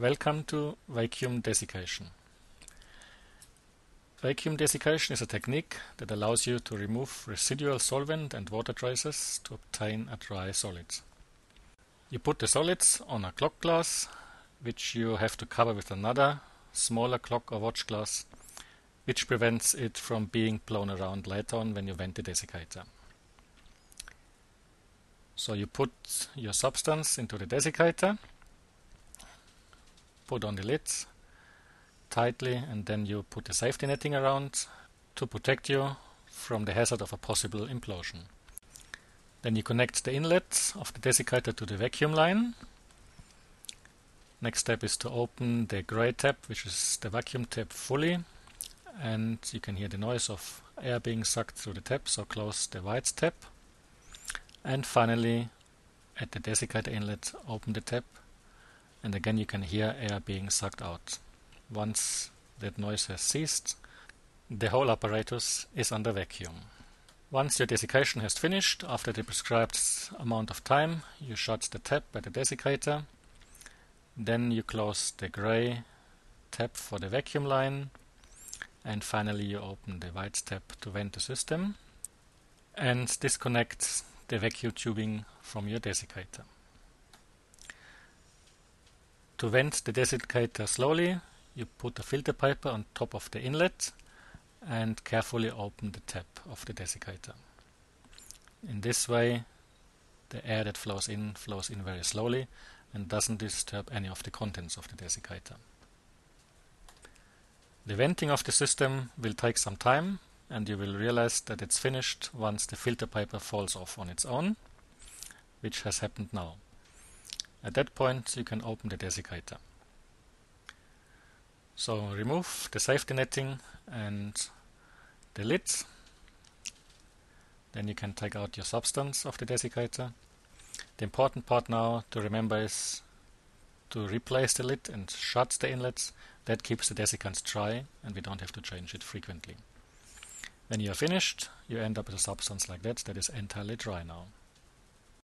Welcome to vacuum desiccation. Vacuum desiccation is a technique that allows you to remove residual solvent and water traces to obtain a dry solid. You put the solids on a clock glass, which you have to cover with another smaller clock or watch glass, which prevents it from being blown around later on when you vent the desiccator. So you put your substance into the desiccator put on the lids tightly and then you put the safety netting around to protect you from the hazard of a possible implosion. Then you connect the inlet of the desiccator to the vacuum line. Next step is to open the gray tap, which is the vacuum tap fully, and you can hear the noise of air being sucked through the tap, so close the white tap. And finally, at the desiccator inlet, open the tap and again you can hear air being sucked out. Once that noise has ceased, the whole apparatus is under vacuum. Once your desiccation has finished, after the prescribed amount of time, you shut the tap at the desiccator. Then you close the gray tap for the vacuum line. And finally you open the white tap to vent the system and disconnect the vacuum tubing from your desiccator. To vent the desiccator slowly, you put a filter paper on top of the inlet and carefully open the tap of the desiccator. In this way, the air that flows in flows in very slowly and doesn't disturb any of the contents of the desiccator. The venting of the system will take some time and you will realize that it's finished once the filter paper falls off on its own, which has happened now. At that point you can open the desiccator. So remove the safety netting and the lids. Then you can take out your substance of the desiccator. The important part now to remember is to replace the lid and shut the inlets. That keeps the desiccants dry and we don't have to change it frequently. When you are finished, you end up with a substance like that that is entirely dry now.